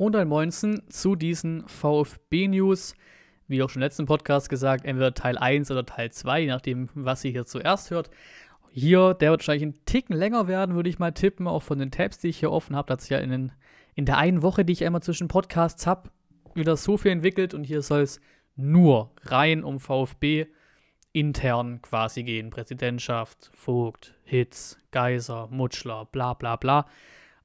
und ein Moinsen zu diesen VfB-News. Wie auch schon im letzten Podcast gesagt, entweder Teil 1 oder Teil 2, je nachdem, was ihr hier zuerst hört. Hier, der wird wahrscheinlich einen Ticken länger werden, würde ich mal tippen, auch von den Tabs, die ich hier offen habe. Da hat sich ja in, den, in der einen Woche, die ich immer zwischen Podcasts habe, wieder so viel entwickelt und hier soll es nur rein um VfB intern quasi gehen. Präsidentschaft, Vogt, Hitz, Geiser, Mutschler, bla bla bla.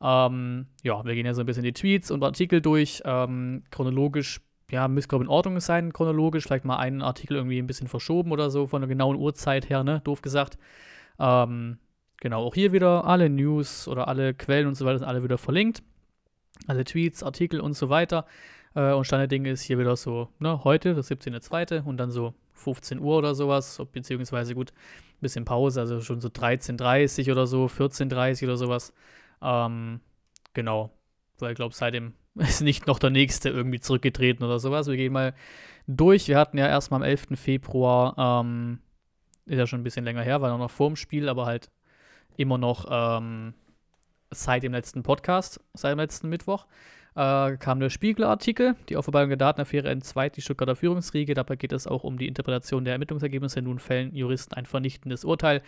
Ähm, ja, wir gehen ja so ein bisschen die Tweets und Artikel durch. Ähm, chronologisch, ja, müsste glaube ich in Ordnung sein, chronologisch. Vielleicht mal einen Artikel irgendwie ein bisschen verschoben oder so von der genauen Uhrzeit her, ne? Doof gesagt. Ähm, genau, auch hier wieder alle News oder alle Quellen und so weiter sind alle wieder verlinkt. Alle Tweets, Artikel und so weiter. Äh, und Stand der Dinge ist hier wieder so, ne, heute, das 17.02. und dann so 15 Uhr oder sowas, beziehungsweise gut, ein bisschen Pause, also schon so 13.30 oder so, 14.30 oder sowas. Ähm, genau, weil ich glaube, seitdem ist nicht noch der nächste irgendwie zurückgetreten oder sowas. Wir gehen mal durch. Wir hatten ja erstmal am 11. Februar, ähm, ist ja schon ein bisschen länger her, war noch vor dem Spiel, aber halt immer noch ähm, seit dem letzten Podcast, seit dem letzten Mittwoch äh, kam der Spiegel-Artikel, die Aufarbeitung der Datenaffäre entzweit die Stuttgarter Führungsriege. Dabei geht es auch um die Interpretation der Ermittlungsergebnisse. Nun fällen Juristen ein vernichtendes Urteil.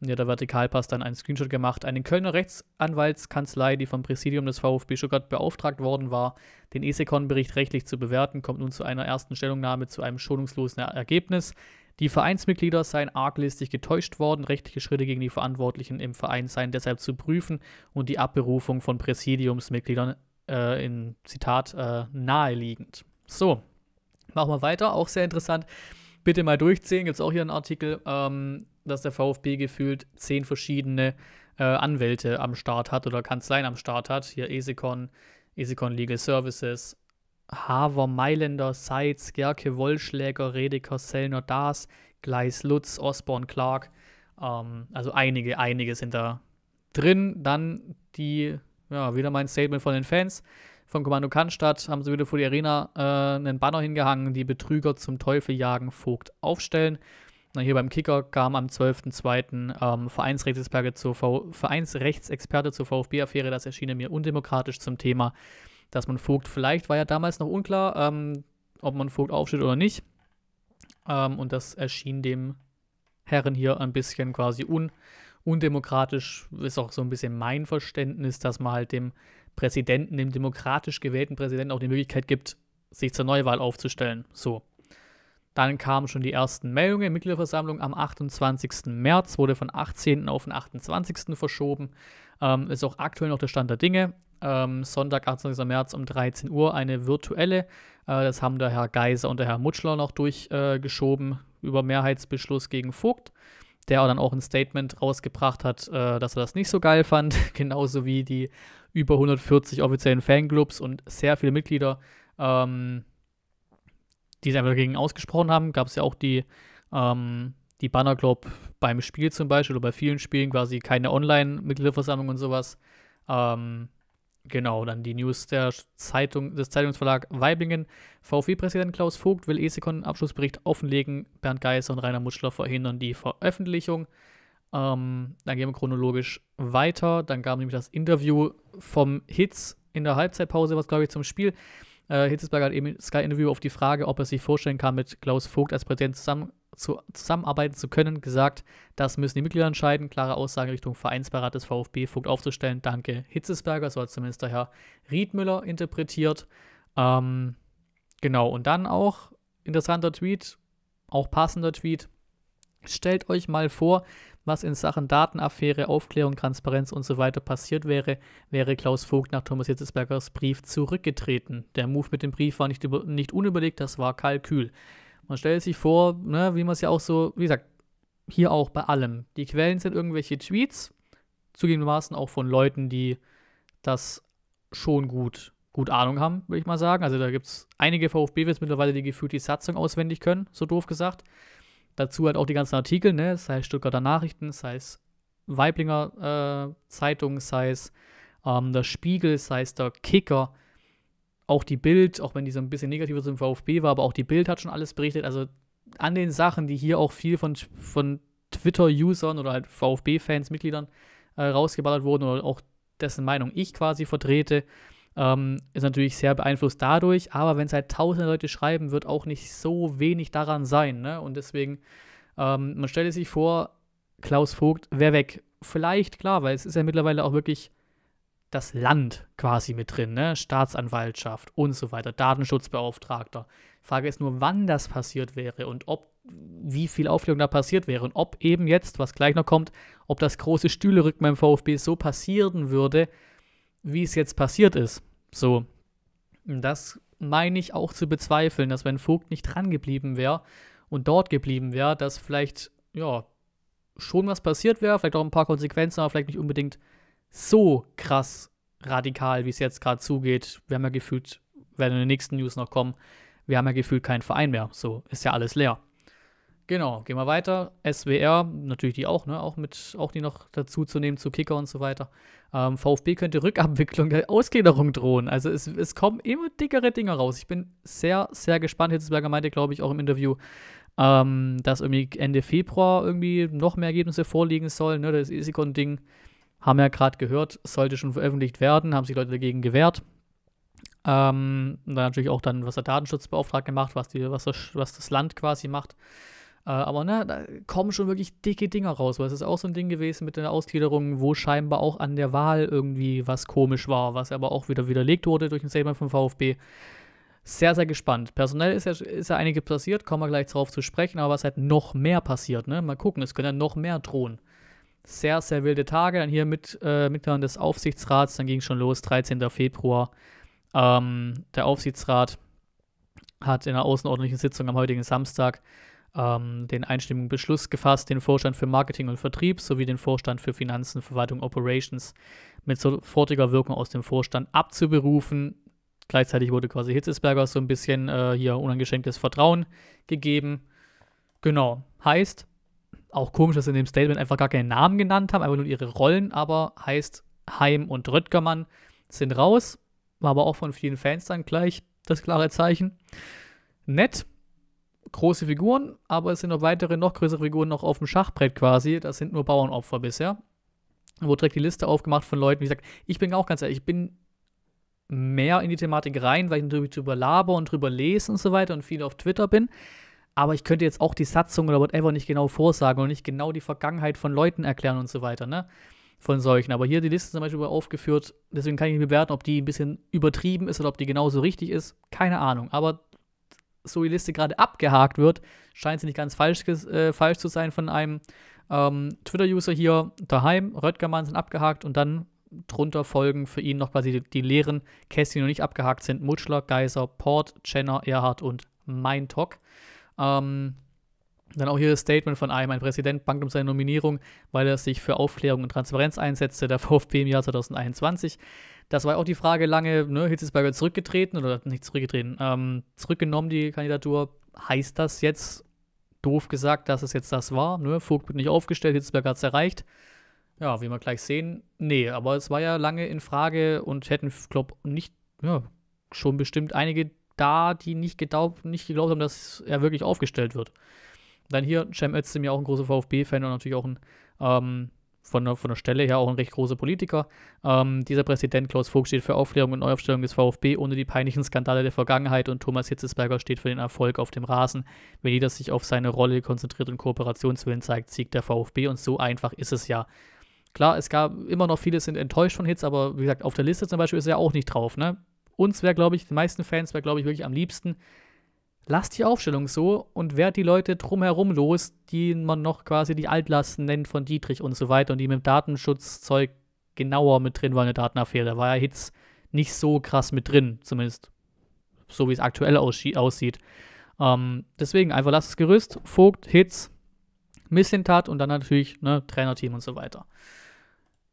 In der Vertikalpass dann einen Screenshot gemacht. Eine Kölner Rechtsanwaltskanzlei, die vom Präsidium des VfB Stuttgart beauftragt worden war, den ESECON-Bericht rechtlich zu bewerten, kommt nun zu einer ersten Stellungnahme zu einem schonungslosen Ergebnis. Die Vereinsmitglieder seien arglistig getäuscht worden, rechtliche Schritte gegen die Verantwortlichen im Verein seien deshalb zu prüfen und die Abberufung von Präsidiumsmitgliedern äh, in Zitat äh, naheliegend. So, machen wir weiter. Auch sehr interessant. Bitte mal durchziehen. Gibt es auch hier einen Artikel, ähm, dass der VfB gefühlt zehn verschiedene äh, Anwälte am Start hat oder Kanzleien am Start hat. Hier Esecon, Esecon Legal Services, Haver, Mailänder, Seitz, Gerke, Wollschläger, Redeker, Sellner, Daas, Gleis, Lutz, Osborne, Clark. Ähm, also einige, einige sind da drin. Dann die ja, wieder mein Statement von den Fans. Von Kommando Cannstatt haben sie wieder vor die Arena äh, einen Banner hingehangen, die Betrüger zum Teufel jagen, Vogt aufstellen. Na, hier beim Kicker kam am 12.02. Ähm, Vereinsrechtsexperte zur, Vereinsrechtsexperte zur VfB-Affäre. Das erschien mir undemokratisch zum Thema, dass man Vogt, vielleicht war ja damals noch unklar, ähm, ob man Vogt aufsteht oder nicht. Ähm, und das erschien dem Herren hier ein bisschen quasi un undemokratisch ist auch so ein bisschen mein Verständnis, dass man halt dem Präsidenten, dem demokratisch gewählten Präsidenten auch die Möglichkeit gibt, sich zur Neuwahl aufzustellen. So. Dann kamen schon die ersten Meldungen. Mitgliederversammlung am 28. März wurde von 18. auf den 28. verschoben. Ähm, ist auch aktuell noch der Stand der Dinge. Ähm, Sonntag, 28. März um 13 Uhr eine virtuelle. Äh, das haben der Herr Geiser und der Herr Mutschler noch durchgeschoben äh, über Mehrheitsbeschluss gegen Vogt der dann auch ein Statement rausgebracht hat, äh, dass er das nicht so geil fand, genauso wie die über 140 offiziellen Fanclubs und sehr viele Mitglieder, ähm, die sich einfach dagegen ausgesprochen haben. Gab es ja auch die, ähm, die Banner, glaube beim Spiel zum Beispiel oder bei vielen Spielen quasi keine Online-Mitgliederversammlung und sowas. Ähm, Genau, dann die News der Zeitung, des Zeitungsverlag Weiblingen. VfB-Präsident Klaus Vogt will Esekon-Abschlussbericht offenlegen. Bernd Geiser und Rainer Mutschler verhindern die Veröffentlichung. Ähm, dann gehen wir chronologisch weiter. Dann gab nämlich das Interview vom Hitz in der Halbzeitpause, was glaube ich zum Spiel. Äh, Hitzesberger hat eben Sky-Interview auf die Frage, ob er sich vorstellen kann, mit Klaus Vogt als Präsident zusammen zu, zusammenarbeiten zu können, gesagt, das müssen die Mitglieder entscheiden. Klare Aussage Richtung Vereinsbeirat des VfB Vogt aufzustellen. Danke Hitzesberger, so hat zumindest der Herr Riedmüller interpretiert. Ähm, genau, und dann auch interessanter Tweet, auch passender Tweet. Stellt euch mal vor, was in Sachen Datenaffäre, Aufklärung, Transparenz und so weiter passiert wäre, wäre Klaus Vogt nach Thomas Hitzesbergers Brief zurückgetreten. Der Move mit dem Brief war nicht, über, nicht unüberlegt, das war Kalkül. Man stellt sich vor, ne, wie man es ja auch so, wie gesagt, hier auch bei allem. Die Quellen sind irgendwelche Tweets, zugegebenermaßen auch von Leuten, die das schon gut, gut Ahnung haben, würde ich mal sagen. Also da gibt es einige VfB-Witz mittlerweile, die gefühlt die Satzung auswendig können, so doof gesagt. Dazu halt auch die ganzen Artikel, ne, sei es Stuttgarter Nachrichten, sei es Weiblinger äh, Zeitung, sei es ähm, der Spiegel, sei es der Kicker auch die Bild, auch wenn die so ein bisschen negativer zum VfB war, aber auch die Bild hat schon alles berichtet. Also an den Sachen, die hier auch viel von, von Twitter-Usern oder halt VfB-Fans, Mitgliedern äh, rausgeballert wurden oder auch dessen Meinung ich quasi vertrete, ähm, ist natürlich sehr beeinflusst dadurch, aber wenn es halt tausende Leute schreiben, wird auch nicht so wenig daran sein. Ne? Und deswegen, ähm, man stelle sich vor, Klaus Vogt wäre weg. Vielleicht, klar, weil es ist ja mittlerweile auch wirklich das Land quasi mit drin, ne? Staatsanwaltschaft und so weiter, Datenschutzbeauftragter. Frage ist nur, wann das passiert wäre und ob, wie viel Aufklärung da passiert wäre und ob eben jetzt, was gleich noch kommt, ob das große Stühlerücken beim VfB so passieren würde, wie es jetzt passiert ist. So, das meine ich auch zu bezweifeln, dass wenn Vogt nicht dran geblieben wäre und dort geblieben wäre, dass vielleicht, ja, schon was passiert wäre, vielleicht auch ein paar Konsequenzen, aber vielleicht nicht unbedingt so krass radikal, wie es jetzt gerade zugeht. Wir haben ja gefühlt, werden in den nächsten News noch kommen, wir haben ja gefühlt keinen Verein mehr. So ist ja alles leer. Genau, gehen wir weiter. SWR, natürlich die auch, ne? Auch mit, auch die noch dazu zu nehmen zu Kicker und so weiter. Ähm, VfB könnte Rückabwicklung der Ausgliederung drohen. Also es, es kommen immer dickere Dinge raus. Ich bin sehr, sehr gespannt. Hitzelsberger meinte, glaube ich, auch im Interview, ähm, dass irgendwie Ende Februar irgendwie noch mehr Ergebnisse vorliegen sollen. Ne? Das Isikon-Ding haben ja gerade gehört, sollte schon veröffentlicht werden, haben sich Leute dagegen gewehrt. Ähm, dann natürlich auch dann, was der Datenschutzbeauftragte macht, was, die, was, das, was das Land quasi macht. Äh, aber ne, da kommen schon wirklich dicke Dinger raus, weil es ist auch so ein Ding gewesen mit der Ausgliederung, wo scheinbar auch an der Wahl irgendwie was komisch war, was aber auch wieder widerlegt wurde durch ein Statement vom VfB. Sehr, sehr gespannt. Personell ist ja, ist ja einiges passiert, kommen wir gleich drauf zu sprechen, aber was halt noch mehr passiert, ne? Mal gucken, es können ja noch mehr drohen. Sehr, sehr wilde Tage. Dann hier mit äh, Mitgliedern des Aufsichtsrats, dann ging es schon los, 13. Februar. Ähm, der Aufsichtsrat hat in einer außerordentlichen Sitzung am heutigen Samstag ähm, den einstimmigen Beschluss gefasst, den Vorstand für Marketing und Vertrieb sowie den Vorstand für Finanzen, Verwaltung, Operations mit sofortiger Wirkung aus dem Vorstand abzuberufen. Gleichzeitig wurde quasi Hitzesberger so ein bisschen äh, hier unangeschenktes Vertrauen gegeben. Genau. Heißt, auch komisch, dass sie in dem Statement einfach gar keinen Namen genannt haben, einfach nur ihre Rollen, aber heißt, Heim und Röttgermann sind raus. War aber auch von vielen Fans dann gleich das klare Zeichen. Nett, große Figuren, aber es sind noch weitere, noch größere Figuren noch auf dem Schachbrett quasi. Das sind nur Bauernopfer bisher. Wo direkt die Liste aufgemacht von Leuten, wie gesagt, ich bin auch ganz ehrlich, ich bin mehr in die Thematik rein, weil ich natürlich drüber laber und drüber lese und so weiter und viel auf Twitter bin. Aber ich könnte jetzt auch die Satzung oder whatever nicht genau vorsagen und nicht genau die Vergangenheit von Leuten erklären und so weiter, ne? Von solchen. Aber hier die Liste zum Beispiel aufgeführt, deswegen kann ich nicht bewerten, ob die ein bisschen übertrieben ist oder ob die genauso richtig ist. Keine Ahnung. Aber so die Liste gerade abgehakt wird, scheint sie nicht ganz falsch, äh, falsch zu sein von einem ähm, Twitter-User hier daheim. Röttgermann sind abgehakt und dann drunter folgen für ihn noch quasi die, die leeren Kästchen, die noch nicht abgehakt sind. Mutschler, Geiser, Port, Jenner, Erhard und Meintok. Ähm, dann auch hier das Statement von einem, ein Präsident bangt um seine Nominierung, weil er sich für Aufklärung und Transparenz einsetzte, der VfB im Jahr 2021. Das war auch die Frage lange, ne, Hitzesberger zurückgetreten oder nicht zurückgetreten, ähm, zurückgenommen die Kandidatur. Heißt das jetzt, doof gesagt, dass es jetzt das war? Ne? Vogt wird nicht aufgestellt, Hitzesberger hat es erreicht. Ja, wie wir gleich sehen, nee, aber es war ja lange in Frage und hätten, glaube nicht, ja, schon bestimmt einige da, die nicht geglaubt, nicht geglaubt haben, dass er wirklich aufgestellt wird. Dann hier Cem Özdemir, auch ein großer VfB-Fan und natürlich auch ein ähm, von der, von der Stelle her auch ein recht großer Politiker. Ähm, dieser Präsident Klaus Vogt steht für Aufklärung und Neuaufstellung des VfB ohne die peinlichen Skandale der Vergangenheit und Thomas Hitzesberger steht für den Erfolg auf dem Rasen. Wenn jeder sich auf seine Rolle konzentriert und Kooperationswillen zeigt, siegt der VfB und so einfach ist es ja. Klar, es gab immer noch viele sind enttäuscht von Hitz, aber wie gesagt, auf der Liste zum Beispiel ist er auch nicht drauf. Ne? Uns wäre, glaube ich, die meisten Fans wäre, glaube ich, wirklich am liebsten, lasst die Aufstellung so und wehrt die Leute drumherum los, die man noch quasi die Altlasten nennt von Dietrich und so weiter und die mit dem Datenschutzzeug genauer mit drin waren der Datenaffäre. Da war ja Hitz nicht so krass mit drin, zumindest so wie es aktuell aussieht. Ähm, deswegen einfach lasst das Gerüst, Vogt, Hitz, Missentat und dann natürlich ne, Trainerteam und so weiter.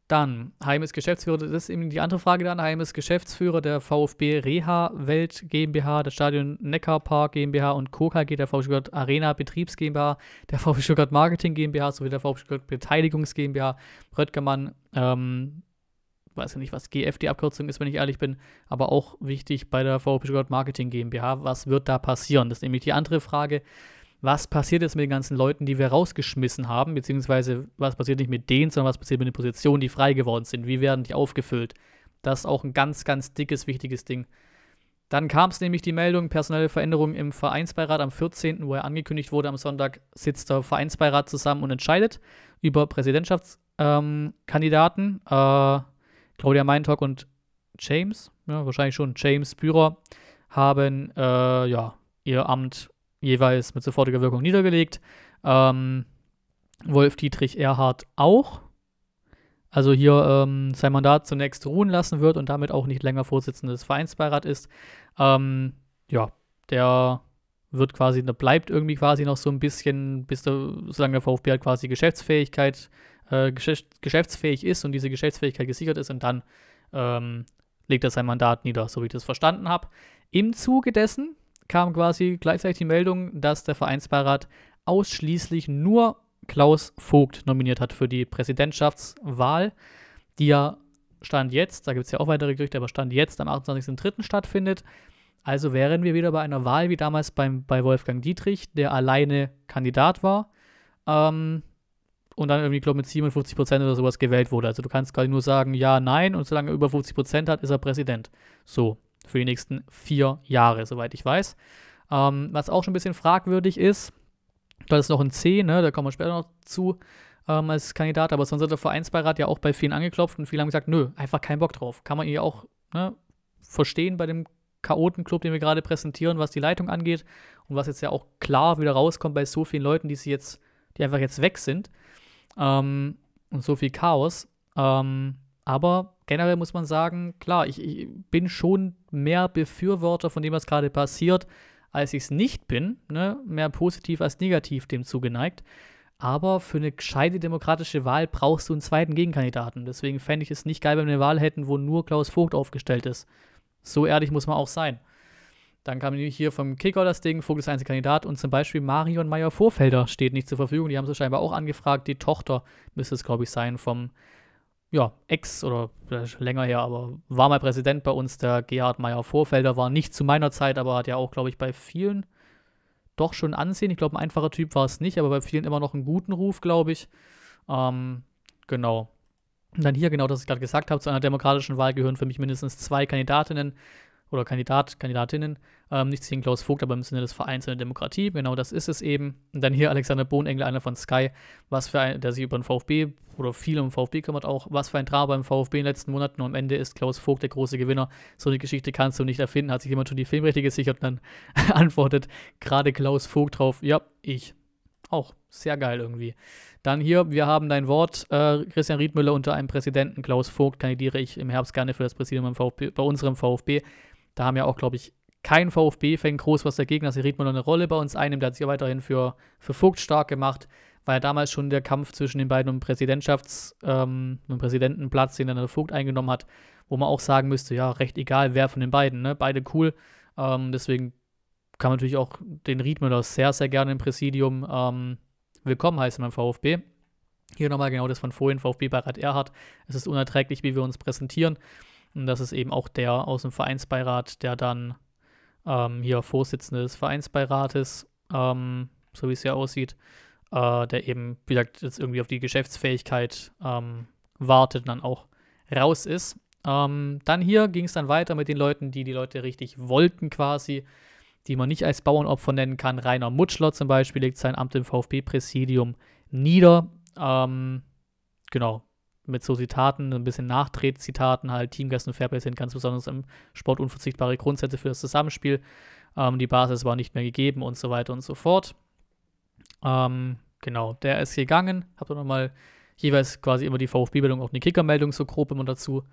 Dann, Heim ist Geschäftsführer, das ist eben die andere Frage dann. Heim Geschäftsführer der VfB Reha Welt GmbH, der Stadion Neckarpark GmbH und Co. KG, der VfB Stuttgart Arena Betriebs GmbH, der VfB Stuttgart Marketing GmbH sowie der VfB Stuttgart Beteiligungs GmbH. Röttgermann, ähm, weiß ja nicht, was GF die Abkürzung ist, wenn ich ehrlich bin, aber auch wichtig bei der VfB Stuttgart Marketing GmbH. Was wird da passieren? Das ist nämlich die andere Frage was passiert jetzt mit den ganzen Leuten, die wir rausgeschmissen haben, beziehungsweise was passiert nicht mit denen, sondern was passiert mit den Positionen, die frei geworden sind, wie werden die aufgefüllt. Das ist auch ein ganz, ganz dickes, wichtiges Ding. Dann kam es nämlich die Meldung, personelle Veränderung im Vereinsbeirat am 14., wo er angekündigt wurde, am Sonntag sitzt der Vereinsbeirat zusammen und entscheidet über Präsidentschaftskandidaten. Ähm, äh, Claudia Meintok und James, ja, wahrscheinlich schon James Bührer, haben äh, ja, ihr Amt jeweils mit sofortiger Wirkung niedergelegt. Ähm, Wolf Dietrich Erhard auch. Also hier ähm, sein Mandat zunächst ruhen lassen wird und damit auch nicht länger Vorsitzender des Vereinsbeirats ist. Ähm, ja, der wird quasi, der bleibt irgendwie quasi noch so ein bisschen, bis der, solange der VfB halt quasi Geschäftsfähigkeit, äh, geschäftsfähig ist und diese Geschäftsfähigkeit gesichert ist und dann ähm, legt er sein Mandat nieder, so wie ich das verstanden habe. Im Zuge dessen kam quasi gleichzeitig die Meldung, dass der Vereinsbeirat ausschließlich nur Klaus Vogt nominiert hat für die Präsidentschaftswahl, die ja Stand jetzt, da gibt es ja auch weitere Gerüchte, aber Stand jetzt am 28.03. stattfindet. Also wären wir wieder bei einer Wahl wie damals beim, bei Wolfgang Dietrich, der alleine Kandidat war ähm, und dann irgendwie, glaube ich, mit 57 Prozent oder sowas gewählt wurde. Also du kannst quasi nur sagen, ja, nein und solange er über 50 Prozent hat, ist er Präsident. So, für die nächsten vier Jahre, soweit ich weiß. Ähm, was auch schon ein bisschen fragwürdig ist, da ist noch ein C, ne, da kommen wir später noch zu ähm, als Kandidat, aber sonst hat der Vereinsbeirat ja auch bei vielen angeklopft und viele haben gesagt, nö, einfach keinen Bock drauf. Kann man ihr auch ne, verstehen bei dem Chaotenclub, den wir gerade präsentieren, was die Leitung angeht und was jetzt ja auch klar wieder rauskommt bei so vielen Leuten, die sie jetzt, die einfach jetzt weg sind ähm, und so viel Chaos. Ähm, aber generell muss man sagen, klar, ich, ich bin schon mehr Befürworter von dem, was gerade passiert, als ich es nicht bin, ne? mehr positiv als negativ dem zugeneigt. Aber für eine gescheite demokratische Wahl brauchst du einen zweiten Gegenkandidaten. Deswegen fände ich es nicht geil, wenn wir eine Wahl hätten, wo nur Klaus Vogt aufgestellt ist. So ehrlich muss man auch sein. Dann kam hier vom Kicker das Ding, Vogt ist Einzelkandidat und zum Beispiel Marion Meyer-Vorfelder steht nicht zur Verfügung. Die haben sie scheinbar auch angefragt. Die Tochter müsste es, glaube ich, sein vom ja, Ex oder länger her, aber war mal Präsident bei uns, der Gerhard Meyer Vorfelder, war nicht zu meiner Zeit, aber hat ja auch, glaube ich, bei vielen doch schon Ansehen. Ich glaube, ein einfacher Typ war es nicht, aber bei vielen immer noch einen guten Ruf, glaube ich. Ähm, genau. Und dann hier genau, das ich gerade gesagt habe, zu einer demokratischen Wahl gehören für mich mindestens zwei Kandidatinnen oder Kandidat, Kandidatinnen, ähm, nichts gegen Klaus Vogt, aber im Sinne des Vereins in der Demokratie, genau das ist es eben. Und dann hier Alexander Bohnengel, einer von Sky, was für ein, der sich über den VfB oder viel um den VfB kümmert auch, was für ein Drama beim VfB in den letzten Monaten und am Ende ist Klaus Vogt der große Gewinner. So eine Geschichte kannst du nicht erfinden, hat sich jemand schon die Filmrechte gesichert und dann antwortet gerade Klaus Vogt drauf, ja, ich. Auch sehr geil irgendwie. Dann hier, wir haben dein Wort, äh, Christian Riedmüller unter einem Präsidenten Klaus Vogt kandidiere ich im Herbst gerne für das Präsidium VfB, bei unserem VfB. Da haben ja auch, glaube ich, kein VfB-Fan groß was dagegen, dass Riedmüller eine Rolle bei uns einnimmt. Der hat sich ja weiterhin für, für Vogt stark gemacht. War ja damals schon der Kampf zwischen den beiden um Präsidentschafts-, ähm, um Präsidentenplatz, den dann der Vogt eingenommen hat, wo man auch sagen müsste, ja, recht egal, wer von den beiden, ne? Beide cool. Ähm, deswegen kann man natürlich auch den Riedmüller sehr, sehr gerne im Präsidium ähm, willkommen heißen beim VfB. Hier nochmal genau das von vorhin, VfB bei Rad Erhard. Es ist unerträglich, wie wir uns präsentieren. Und das ist eben auch der aus dem Vereinsbeirat, der dann ähm, hier Vorsitzende des Vereinsbeirates, ähm, so wie es ja aussieht, äh, der eben, wie gesagt, jetzt irgendwie auf die Geschäftsfähigkeit ähm, wartet und dann auch raus ist. Ähm, dann hier ging es dann weiter mit den Leuten, die die Leute richtig wollten quasi, die man nicht als Bauernopfer nennen kann. Rainer Mutschler zum Beispiel legt sein Amt im VfB-Präsidium nieder. Ähm, genau, mit so Zitaten, ein bisschen Nachtretzitaten halt, Teamgast und Fairplay sind ganz besonders im Sport unverzichtbare Grundsätze für das Zusammenspiel. Ähm, die Basis war nicht mehr gegeben und so weiter und so fort. Ähm, genau, der ist gegangen. Hab dann nochmal jeweils quasi immer die VfB-Meldung, auch eine Kicker-Meldung so grob immer dazu.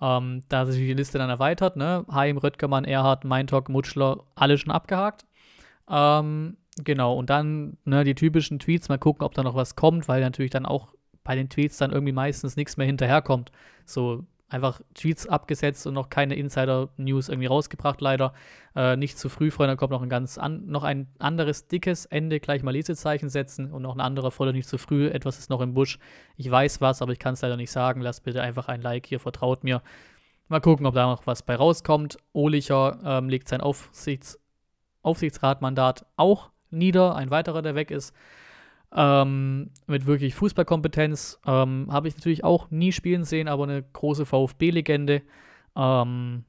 Ähm, da sich die Liste dann erweitert, ne? Heim, Röttgermann, Erhard, Meintok, Mutschler, alle schon abgehakt. Ähm, genau, und dann ne, die typischen Tweets, mal gucken, ob da noch was kommt, weil natürlich dann auch bei den Tweets dann irgendwie meistens nichts mehr hinterherkommt. So einfach Tweets abgesetzt und noch keine Insider-News irgendwie rausgebracht, leider. Äh, nicht zu früh, Freunde, kommt noch ein ganz an, noch ein anderes dickes Ende, gleich mal Lesezeichen setzen und noch ein anderer Folge nicht zu früh, etwas ist noch im Busch. Ich weiß was, aber ich kann es leider nicht sagen. Lasst bitte einfach ein Like hier, vertraut mir. Mal gucken, ob da noch was bei rauskommt. Ohlicher ähm, legt sein Aufsichts Aufsichtsratmandat auch nieder, ein weiterer, der weg ist ähm, mit wirklich Fußballkompetenz. Ähm, Habe ich natürlich auch nie spielen sehen, aber eine große VfB-Legende. Ähm,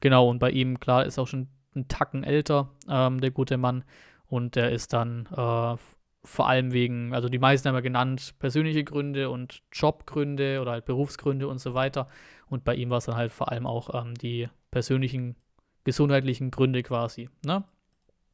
genau, und bei ihm, klar, ist auch schon ein Tacken älter, ähm, der gute Mann. Und der ist dann äh, vor allem wegen, also die meisten haben ja genannt, persönliche Gründe und Jobgründe oder halt Berufsgründe und so weiter. Und bei ihm war es dann halt vor allem auch ähm, die persönlichen gesundheitlichen Gründe quasi. Ne?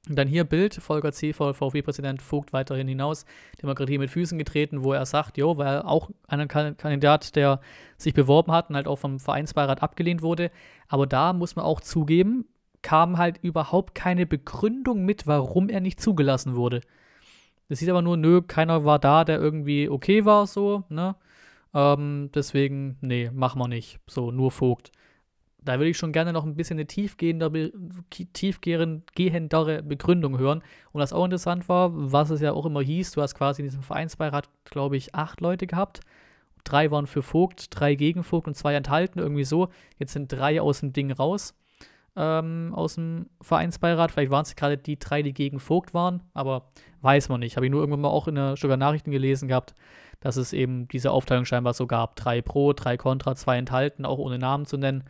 Und dann hier Bild, Volker C., VfB-Präsident Vogt weiterhin hinaus, Demokratie mit Füßen getreten, wo er sagt, jo, weil er auch ein Kandidat, der sich beworben hat und halt auch vom Vereinsbeirat abgelehnt wurde. Aber da muss man auch zugeben, kam halt überhaupt keine Begründung mit, warum er nicht zugelassen wurde. Das sieht aber nur, nö, keiner war da, der irgendwie okay war, so, ne? Ähm, deswegen, nee, machen wir nicht. So, nur Vogt da würde ich schon gerne noch ein bisschen eine tiefgehende, tiefgehendere Begründung hören. Und was auch interessant war, was es ja auch immer hieß, du hast quasi in diesem Vereinsbeirat, glaube ich, acht Leute gehabt. Drei waren für Vogt, drei gegen Vogt und zwei enthalten, irgendwie so. Jetzt sind drei aus dem Ding raus, ähm, aus dem Vereinsbeirat. Vielleicht waren es gerade die drei, die gegen Vogt waren, aber weiß man nicht. Habe ich nur irgendwann mal auch in der Stuttgart Nachrichten gelesen gehabt, dass es eben diese Aufteilung scheinbar so gab. Drei pro, drei kontra, zwei enthalten, auch ohne Namen zu nennen.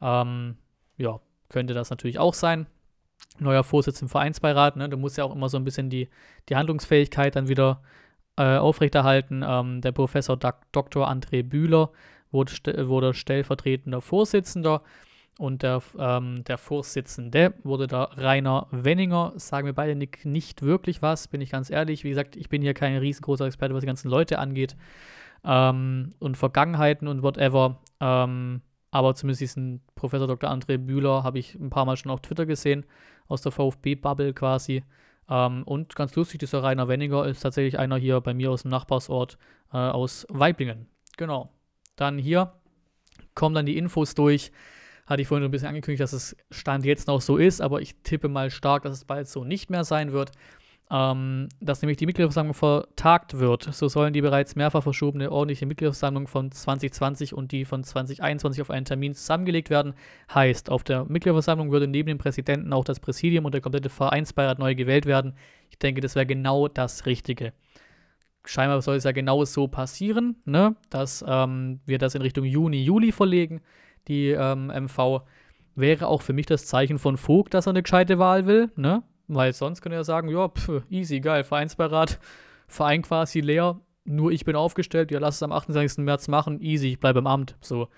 Ähm, ja, könnte das natürlich auch sein. Neuer Vorsitz im Vereinsbeirat, ne? Du musst ja auch immer so ein bisschen die, die Handlungsfähigkeit dann wieder äh, aufrechterhalten. Ähm, der Professor Dr. André Bühler wurde, wurde stellvertretender Vorsitzender und der, ähm, der Vorsitzende wurde da Rainer Wenninger. Sagen wir beide nicht, nicht wirklich was, bin ich ganz ehrlich. Wie gesagt, ich bin hier kein riesengroßer Experte, was die ganzen Leute angeht ähm, und Vergangenheiten und whatever. Ähm, aber zumindest diesen Professor Dr. André Bühler habe ich ein paar Mal schon auf Twitter gesehen, aus der VfB-Bubble quasi. Ähm, und ganz lustig, dieser Rainer Wenninger ist tatsächlich einer hier bei mir aus dem Nachbarsort äh, aus Weiblingen. Genau. Dann hier kommen dann die Infos durch. Hatte ich vorhin ein bisschen angekündigt, dass es Stand jetzt noch so ist, aber ich tippe mal stark, dass es bald so nicht mehr sein wird ähm, dass nämlich die Mitgliederversammlung vertagt wird. So sollen die bereits mehrfach verschobene ordentliche Mitgliederversammlung von 2020 und die von 2021 auf einen Termin zusammengelegt werden. Heißt, auf der Mitgliederversammlung würde neben dem Präsidenten auch das Präsidium und der komplette Vereinsbeirat neu gewählt werden. Ich denke, das wäre genau das Richtige. Scheinbar soll es ja genau so passieren, ne? dass ähm, wir das in Richtung Juni, Juli verlegen, die ähm, MV. Wäre auch für mich das Zeichen von Vogt, dass er eine gescheite Wahl will, ne? Weil sonst könnte er sagen, ja, pf, easy, geil, Vereinsbeirat, Verein quasi leer, nur ich bin aufgestellt, ja, lass es am 28. März machen, easy, ich bleibe im Amt, so.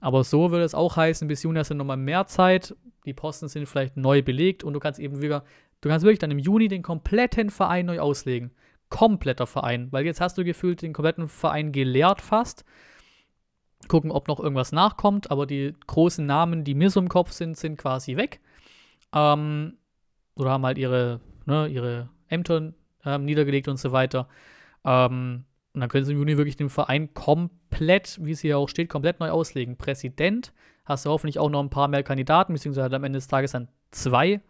Aber so würde es auch heißen, bis Juni hast du nochmal mehr Zeit, die Posten sind vielleicht neu belegt und du kannst eben wieder, du kannst wirklich dann im Juni den kompletten Verein neu auslegen. Kompletter Verein, weil jetzt hast du gefühlt den kompletten Verein geleert fast. Gucken, ob noch irgendwas nachkommt, aber die großen Namen, die mir so im Kopf sind, sind quasi weg. Ähm, oder haben halt ihre, ne, ihre Ämter ähm, niedergelegt und so weiter. Ähm, und dann können sie im Juni wirklich den Verein komplett, wie es hier auch steht, komplett neu auslegen. Präsident, hast du hoffentlich auch noch ein paar mehr Kandidaten, beziehungsweise am Ende des Tages dann zwei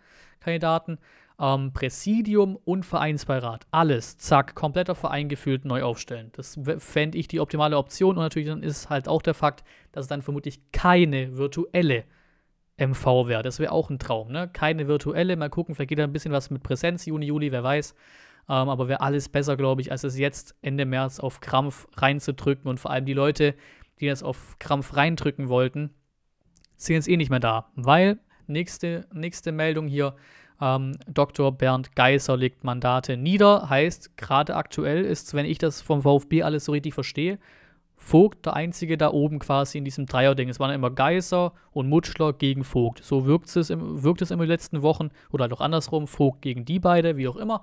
Kandidaten. Ähm, Präsidium und Vereinsbeirat, alles, zack, kompletter Verein gefühlt neu aufstellen. Das fände ich die optimale Option und natürlich dann ist halt auch der Fakt, dass es dann vermutlich keine virtuelle MV wäre. Das wäre auch ein Traum, ne? Keine virtuelle, mal gucken, vielleicht geht da ein bisschen was mit Präsenz, Juni, Juli, wer weiß. Ähm, aber wäre alles besser, glaube ich, als es jetzt Ende März auf Krampf reinzudrücken. Und vor allem die Leute, die das auf Krampf reindrücken wollten, sind jetzt eh nicht mehr da. Weil, nächste, nächste Meldung hier, ähm, Dr. Bernd Geiser legt Mandate nieder. Heißt, gerade aktuell ist, wenn ich das vom VfB alles so richtig verstehe, Vogt der Einzige da oben quasi in diesem Dreierding. Es waren immer Geiser und Mutschler gegen Vogt. So wirkt es, im, wirkt es in den letzten Wochen oder halt auch andersrum. Vogt gegen die beide, wie auch immer.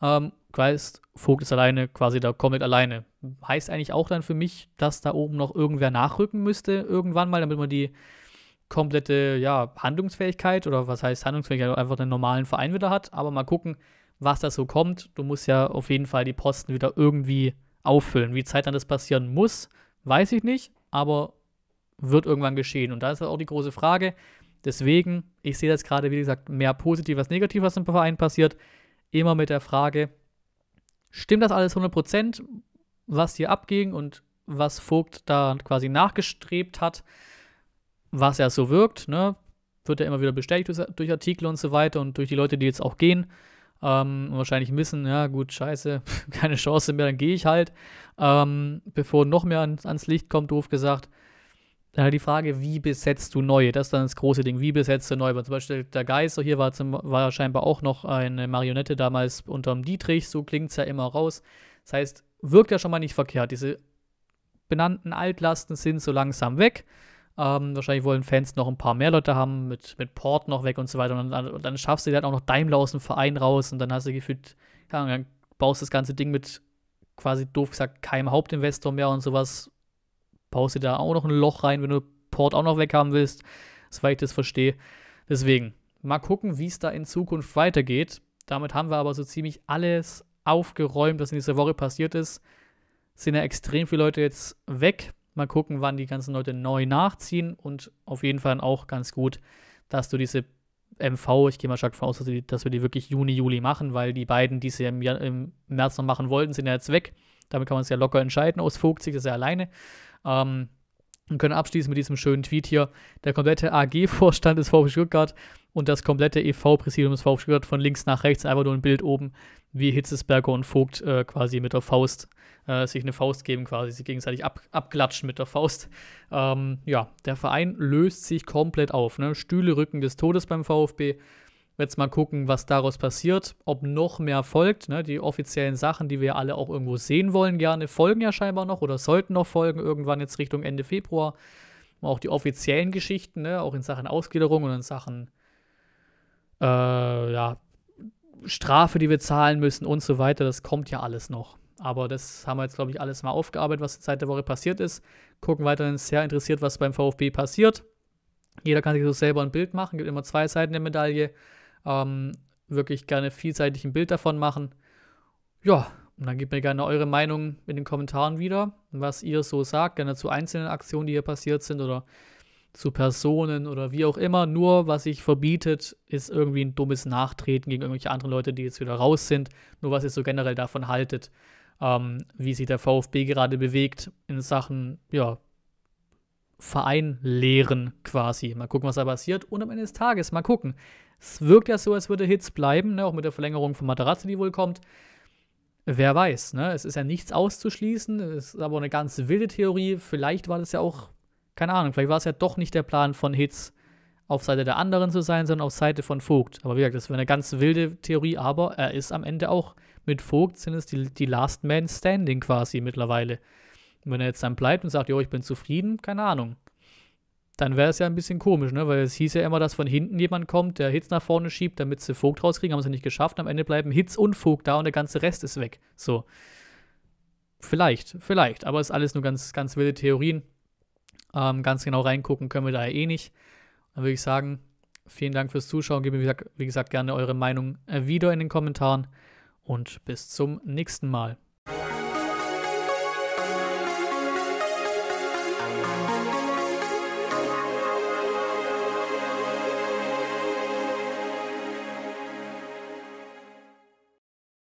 Ähm, heißt, Vogt ist alleine, quasi da komplett alleine. Heißt eigentlich auch dann für mich, dass da oben noch irgendwer nachrücken müsste, irgendwann mal, damit man die komplette ja, Handlungsfähigkeit oder was heißt Handlungsfähigkeit, einfach den normalen Verein wieder hat. Aber mal gucken, was da so kommt. Du musst ja auf jeden Fall die Posten wieder irgendwie auffüllen. Wie Zeit dann das passieren muss, weiß ich nicht, aber wird irgendwann geschehen. Und da ist auch die große Frage. Deswegen, ich sehe das gerade, wie gesagt, mehr positiv als negativ, was im Verein passiert. Immer mit der Frage, stimmt das alles 100%, was hier abging und was Vogt da quasi nachgestrebt hat, was er so wirkt, ne? Wird er immer wieder bestätigt durch Artikel und so weiter und durch die Leute, die jetzt auch gehen ähm, wahrscheinlich wissen, ja gut, scheiße, keine Chance mehr, dann gehe ich halt, ähm, bevor noch mehr an, ans Licht kommt, doof gesagt. Dann halt die Frage, wie besetzt du neue? Das ist dann das große Ding. Wie besetzt du neu? Zum Beispiel der Geister hier war, zum, war scheinbar auch noch eine Marionette damals unterm Dietrich. So klingt es ja immer raus. Das heißt, wirkt ja schon mal nicht verkehrt. Diese benannten Altlasten sind so langsam weg. Ähm, wahrscheinlich wollen Fans noch ein paar mehr Leute haben, mit, mit Port noch weg und so weiter. Und dann, und dann schaffst du dann auch noch Daimler aus dem Verein raus und dann hast du gefühlt, ja, dann baust das ganze Ding mit quasi doof gesagt keinem Hauptinvestor mehr und sowas baust du da auch noch ein Loch rein, wenn du Port auch noch weghaben willst, soweit ich das verstehe. Deswegen, mal gucken, wie es da in Zukunft weitergeht. Damit haben wir aber so ziemlich alles aufgeräumt, was in dieser Woche passiert ist. Sind ja extrem viele Leute jetzt weg. Mal gucken, wann die ganzen Leute neu nachziehen und auf jeden Fall auch ganz gut, dass du diese MV, ich gehe mal stark davon aus, dass wir die wirklich Juni, Juli machen, weil die beiden, die sie im, im März noch machen wollten, sind ja jetzt weg. Damit kann man es ja locker entscheiden. Aus Vogt sich das ja alleine. Ähm, und können abschließen mit diesem schönen Tweet hier. Der komplette AG-Vorstand des VfB Stuttgart und das komplette EV-Präsidium des VfB Stuttgart von links nach rechts, einfach nur ein Bild oben, wie Hitzesberger und Vogt äh, quasi mit der Faust äh, sich eine Faust geben, quasi sich gegenseitig ab, abklatschen mit der Faust. Ähm, ja, der Verein löst sich komplett auf. Ne? Stühle rücken des Todes beim VfB. Jetzt mal gucken, was daraus passiert, ob noch mehr folgt. Ne? Die offiziellen Sachen, die wir alle auch irgendwo sehen wollen, gerne folgen ja scheinbar noch oder sollten noch folgen, irgendwann jetzt Richtung Ende Februar. Auch die offiziellen Geschichten, ne? auch in Sachen Ausgliederung und in Sachen äh, ja, Strafe, die wir zahlen müssen und so weiter. Das kommt ja alles noch. Aber das haben wir jetzt, glaube ich, alles mal aufgearbeitet, was seit der Woche passiert ist. Gucken weiterhin sehr interessiert, was beim VfB passiert. Jeder kann sich so selber ein Bild machen, gibt immer zwei Seiten der Medaille. Ähm, wirklich gerne vielseitig ein Bild davon machen. Ja, und dann gebt mir gerne eure Meinung in den Kommentaren wieder, was ihr so sagt, gerne zu einzelnen Aktionen, die hier passiert sind oder zu Personen oder wie auch immer. Nur was sich verbietet, ist irgendwie ein dummes Nachtreten gegen irgendwelche anderen Leute, die jetzt wieder raus sind. Nur was ihr so generell davon haltet, ähm, wie sich der VfB gerade bewegt in Sachen, ja, Verein lehren quasi. Mal gucken, was da passiert. Und am Ende des Tages, mal gucken. Es wirkt ja so, als würde Hits bleiben, ne? auch mit der Verlängerung von Materazzi, die wohl kommt. Wer weiß, ne? Es ist ja nichts auszuschließen. Es ist aber eine ganz wilde Theorie. Vielleicht war das ja auch, keine Ahnung, vielleicht war es ja doch nicht der Plan von Hits, auf Seite der anderen zu sein, sondern auf Seite von Vogt. Aber wie gesagt, das wäre eine ganz wilde Theorie, aber er ist am Ende auch mit Vogt, sind es die, die Last Man Standing quasi mittlerweile. Und wenn er jetzt dann bleibt und sagt, jo, ich bin zufrieden, keine Ahnung. Dann wäre es ja ein bisschen komisch, ne? Weil es hieß ja immer, dass von hinten jemand kommt, der Hits nach vorne schiebt, damit sie Vogt rauskriegen, haben sie nicht geschafft. Am Ende bleiben Hits und Vogt da und der ganze Rest ist weg. So. Vielleicht, vielleicht, aber es ist alles nur ganz, ganz wilde Theorien. Ähm, ganz genau reingucken können wir da eh nicht. Dann würde ich sagen, vielen Dank fürs Zuschauen. Gebt mir, wie gesagt, gerne eure Meinung äh, wieder in den Kommentaren und bis zum nächsten Mal.